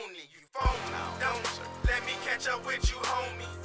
lonely. You phone now, don't you? Let me catch up with you, homie.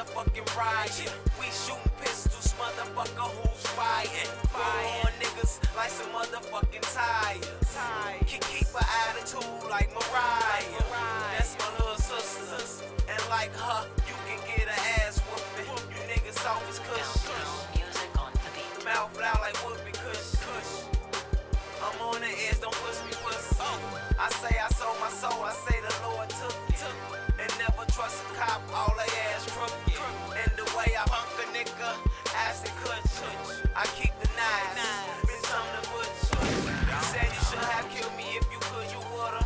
motherfucking riot. We shooting pistols, motherfucker, who's fighting? Fire on niggas like some motherfucking tires. Can keep an attitude like Mariah. I keep the knives, bitch, I'm the butcher. You said you should have killed me if you could, you would've.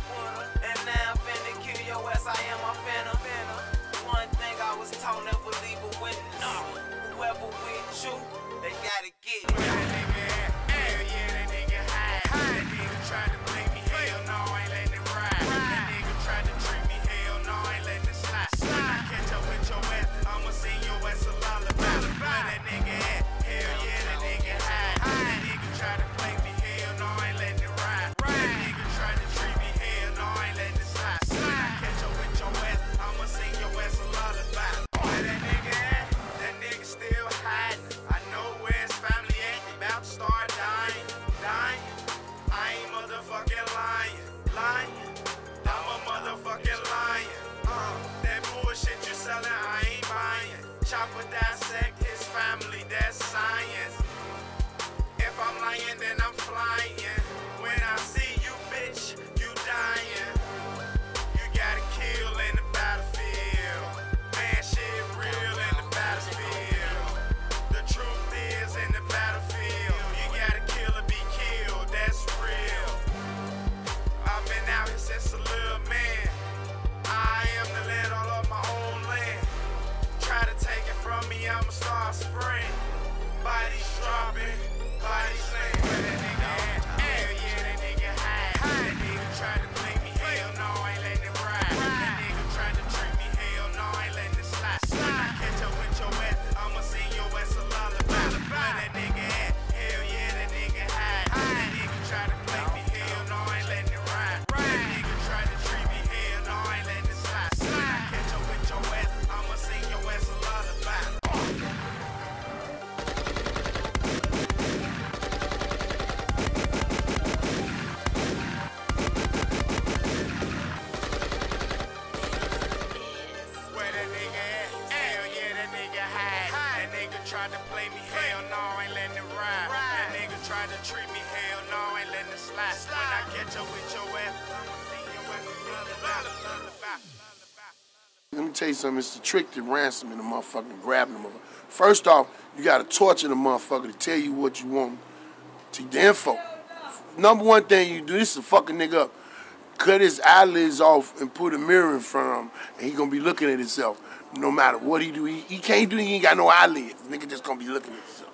And now I'm finna kill your ass, I am, I'm finna. One thing I was taught, never leave a witness. Whoever with you, tried to play me, hell no, I ain't letting it ride. That nigga tried to treat me, hell no, I ain't letting it slide. When I catch up with your ass, I'ma see lullaby. Let me tell you something. It's the trick to ransoming the motherfucker, grabbing the motherfucker. First off, you got to torture the motherfucker to tell you what you want to the info. Number one thing you do, this is a fucking nigga up. Cut his eyelids off and put a mirror in front of him, and he gonna be looking at himself. No matter what he do, he, he can't do. He ain't got no eyelids. Nigga just gonna be looking at himself.